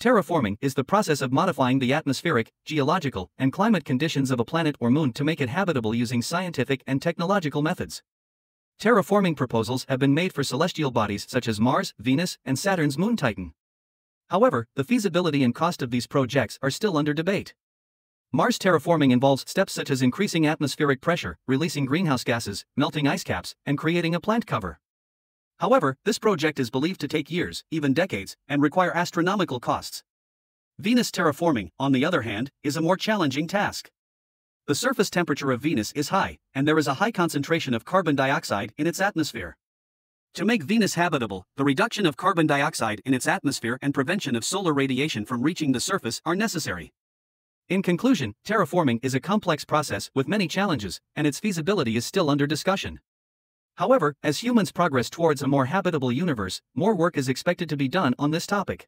Terraforming is the process of modifying the atmospheric, geological, and climate conditions of a planet or moon to make it habitable using scientific and technological methods. Terraforming proposals have been made for celestial bodies such as Mars, Venus, and Saturn's moon Titan. However, the feasibility and cost of these projects are still under debate. Mars terraforming involves steps such as increasing atmospheric pressure, releasing greenhouse gases, melting ice caps, and creating a plant cover. However, this project is believed to take years, even decades, and require astronomical costs. Venus terraforming, on the other hand, is a more challenging task. The surface temperature of Venus is high, and there is a high concentration of carbon dioxide in its atmosphere. To make Venus habitable, the reduction of carbon dioxide in its atmosphere and prevention of solar radiation from reaching the surface are necessary. In conclusion, terraforming is a complex process with many challenges, and its feasibility is still under discussion. However, as humans progress towards a more habitable universe, more work is expected to be done on this topic.